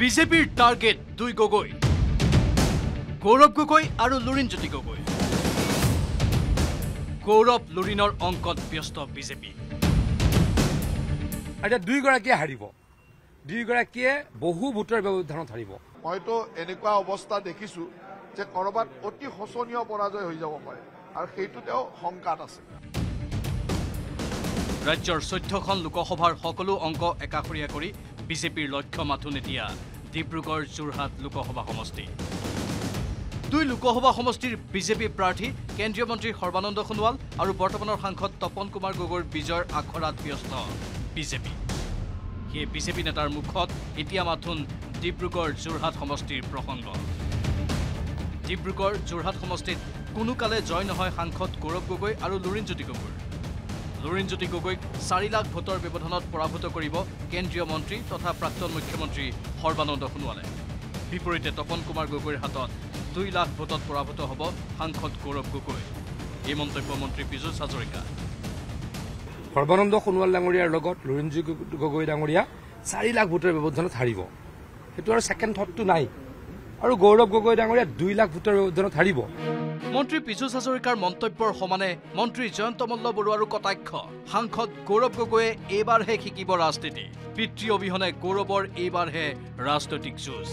বিজেপিৰ টাৰ্গেট দুই গগৈ। গৌৰৱ গগৈ আৰু লুৰিণজ্যোতি গগৈ। গৌৰৱ লুৰিণৰ অংকত ব্যস্ত বিজেপি। এতিয়া দুয়োগৰাকীয়ে হাৰিব। দুয়োগৰাকীয়ে বহু ভোটৰ ব্যৱধানত হাৰিব। হয়তো এনেকুৱা অৱস্থা দেখিছো যে ক'ৰবাত অতি শোচনীয় পৰাজয় হৈ যাব পাৰে আৰু সেইটো তেওঁ শংকাত আছে। ৰাজ্যৰ চৈধ্যখন লোকসভাৰ সকলো অংক একাষৰীয়া কৰি বিজেপিৰ লক্ষ্য মাথোন এতিয়া। ডিব্ৰুগড় যোৰহাট লোকসভা সমষ্টি। দুই লোকসভা সমষ্টিৰ বিজেপি প্ৰাৰ্থী কেন্দ্ৰীয় মন্ত্ৰী সৰ্বানন্দ সোণোৱাল আৰু বৰ্তমানৰ সাংসদ তপন কুমাৰ গগৈৰ বিজয়ৰ আখৰাত ব্যস্ত বিজেপি। সেই বিজেপি নেতাৰ মুখত এতিয়া মাথোন ডিব্ৰুগড় যোৰহাট সমষ্টিৰ প্ৰসংগ। ডিব্ৰুগড় যোৰহাট সমষ্টিত কোনো কালে জয় নহয় সাংসদ গৌৰৱ গগৈ আৰু লুৰিণজ্যোতি গগৈৰ। লুৰিণজ্যোতি গগৈক চাৰি লাখ ভোটৰ ব্যৱধানত পৰাভূত কৰিব কেন্দ্ৰীয় মন্ত্ৰী তথা প্ৰাক্তন মুখ্যমন্ত্ৰী সৰ্বানন্দ সোণোৱালে। বিপৰীতে তপন কুমাৰ গগৈৰ হাতত দুই লাখ ভোটত পৰাভূত হ'ব সাংসদ গৌৰৱ গগৈ। এই মন্তব্য মন্ত্ৰী পীযুষ হাজৰিকা। সৰ্বানন্দ সোণোৱাল ডাঙৰীয়াৰ লগত লুৰিণজী গগৈ ডাঙৰীয়া চাৰি লাখ ভোটৰ ব্যৱধানত হাৰিব। সেইটো আৰু ছেকেণ্ড থটটো নাই। আৰু গৌৰৱ গগৈ ডাঙৰীয়া দুই লাখ ভোটৰ ব্যৱধানত হাৰিব। মন্ত্ৰী পীযুষ হাজৰিকাৰ মন্তব্যৰ সমানে মন্ত্ৰী জয়ন্ত মল্ল বৰুৱাৰো কটাক্ষ। সাংসদ গৌৰৱ গগৈয়ে এইবাৰহে শিকিব ৰাজনীতি। পিতৃ অবিহনে গৌৰৱৰ এইবাৰহে ৰাজনৈতিক যুঁজ।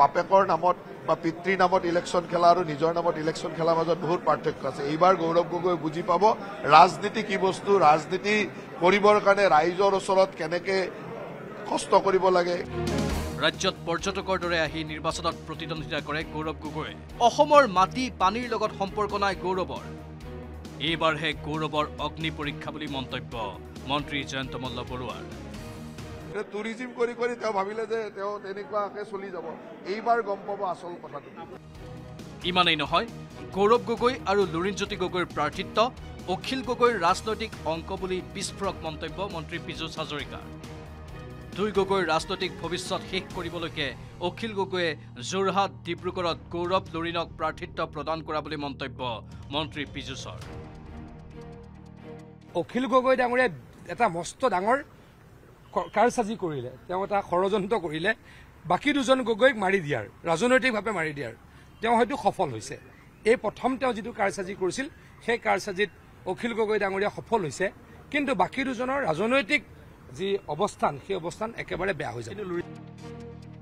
বাপেকৰ নামত বা পিতৃৰ নামত ইলেকশ্যন খেলা আৰু নিজৰ নামত ইলেকশ্যন খেলাৰ মাজত বহুত পাৰ্থক্য আছে। এইবাৰ গৌৰৱ গগৈ বুজি পাব ৰাজনীতি কি বস্তু ৰাজনীতি কৰিবৰ কাৰণে ৰাইজৰ ওচৰত কেনেকে কষ্ট কৰিব লাগে। ৰাজ্যত পৰ্যটকৰ দৰে আহি নিৰ্বাচনত প্ৰতিদ্বন্দ্বিতা কৰে গৌৰৱ গগৈয়ে। অসমৰ মাটি পানীৰ লগত সম্পৰ্ক নাই গৌৰৱৰ। এইবাৰহে গৌৰৱৰ অগ্নি পৰীক্ষা বুলি মন্তব্য মন্ত্ৰী জয়ন্ত মল্ল বৰুৱাৰ। টুৰিজিম কৰি কৰি তেওঁ ভাবিলে যে তেওঁ তেনেকুৱাকে চলি যাব। এইবাৰ গম পাব আচল কথাটো। ইমানেই নহয় গৌৰৱ গগৈ আৰু লুৰিণজ্যোতি গগৈৰ প্ৰাৰ্থিত্ব অখিল গগৈৰ ৰাজনৈতিক অংক বুলি বিস্ফোৰক মন্তব্য মন্ত্ৰী পীযুষ হাজৰিকাৰ। দুই গগৈৰ ৰাজনৈতিক ভৱিষ্যত শেষ কৰিবলৈকে অখিল গগৈয়ে যোৰহাট ডিব্ৰুগড়ত গৌৰৱ লুৰিণক প্ৰাৰ্থিত্ব প্ৰদান কৰা বুলি মন্তব্য মন্ত্ৰী পীযুষৰ। অখিল গগৈ ডাঙৰীয়াই এটা মস্ত ডাঙৰ কাৰচাজি কৰিলে তেওঁ এটা ষড়যন্ত্ৰ কৰিলে বাকী দুজন গগৈক মাৰি দিয়াৰ ৰাজনৈতিকভাৱে মাৰি দিয়াৰ তেওঁ হয়তো সফল হৈছে। এই প্ৰথম তেওঁ যিটো কাৰচাজি কৰিছিল সেই কাৰচাজিত অখিল গগৈ ডাঙৰীয়া সফল হৈছে কিন্তু বাকী দুজনৰ ৰাজনৈতিক যি অৱস্থান সেই অৱস্থান একেবাৰে বেয়া হৈ যাব।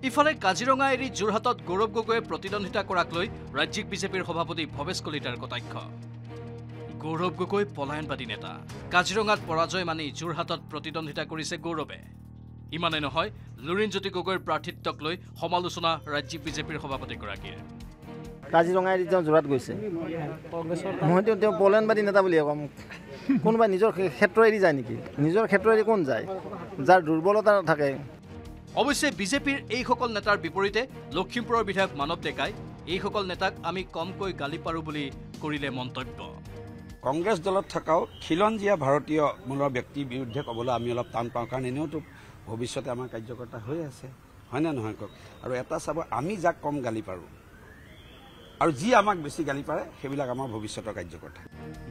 ইফালে কাজিৰঙা এৰি যোৰহাটত গৌৰৱ গগৈয়ে প্ৰতিদ্বন্দ্বিতা কৰাক লৈ ৰাজ্যিক বিজেপিৰ সভাপতি ভৱেশ কলিতাৰ কটাক্ষ। গৌৰৱ গগৈ পলায়নবাদী নেতা। কাজিৰঙাত পৰাজয় মানি যোৰহাটত প্ৰতিদ্বন্দ্বিতা কৰিছে গৌৰৱে। ইমানে নহয় লুৰিণজ্যোতি গগৈৰ প্ৰাৰ্থিত্বক লৈ সমালোচনা ৰাজ্যিক বিজেপিৰ সভাপতিগৰাকীয়ে। কাজিৰঙা এৰি তেওঁ যোৰহাট গৈছে। মইতো তেওঁ পলায়নবাদী নেতা বুলিয়ে ক'ম কোনোবাই নিজৰ ক্ষে- ক্ষেত্ৰ এৰি যায় নেকি? নিজৰ ক্ষেত্ৰ এৰি কোন যায়? যাৰ দুৰ্বলতা থাকে অৱশ্যে বিজেপিৰ এইসকল নেতাৰ বিপৰীতে লখিমপুৰৰ বিধায়ক মানৱ ডেকাই এইসকল নেতাক আমি কমকৈ গালি পাৰোঁ বুলি কৰিলে মন্তব্য। কংগ্ৰেছ দলত থকাও খিলঞ্জীয়া ভাৰতীয় মূলৰ ব্যক্তিৰ বিৰুদ্ধে ক'বলৈ আমি অলপ টান পাওঁ কাৰণ এনেওতো ভৱিষ্যতে আমাৰ কাৰ্যকৰ্তা হৈ আছে। হয়নে নহয় কওক? আৰু এটা চাব আমি যাক কম গালি পাৰোঁ আৰু যি আমাক বেছি গালি পাৰে সেইবিলাক আমাৰ ভৱিষ্যতৰ কাৰ্যকৰ্তা।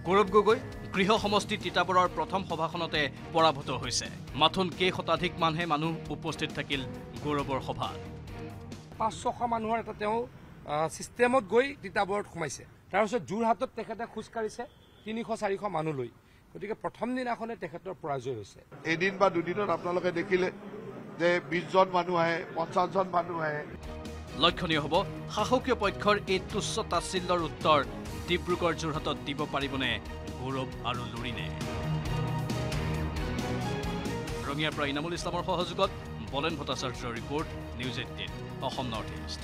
গৌৰৱ গগৈ গৃহ সমষ্টি তিতাবৰৰ প্ৰথম সভাখনতে পৰাভূত হৈছে। মাথোন কেই শতাধিক মানহে মানুহ উপস্থিত থাকিল গৌৰৱৰ সভাত। পাঁচ ছশ মানুহৰ এটা তেওঁ ছিষ্টেমত গৈ তিতাবৰত সোমাইছে। তাৰপিছত যোৰহাটত তেখেতে খোজকাঢ়িছে তিনিশ চাৰিশ মানুহ লৈ। গতিকে প্ৰথম দিনাখনে তেখেতৰ পৰাজয় হৈছে। এদিন বা দুদিনত আপোনালোকে দেখিলে যে বিশজন মানুহ আহে পঞ্চাছজন মানুহ আহে। লক্ষণীয় হ'ব শাসকীয় পক্ষৰ এই তুচ্ছ তাচ্ছিল্যৰ উত্তৰ ডিব্ৰুগড় যোৰহাটত দিব পাৰিবনে? গৌৰৱ আৰু লুৰিণে ৰঙিয়াৰ পৰা ইনামুল ইছলামৰ সহযোগত বলেন ভট্টাচাৰ্যৰ report News eighteen Assam North East.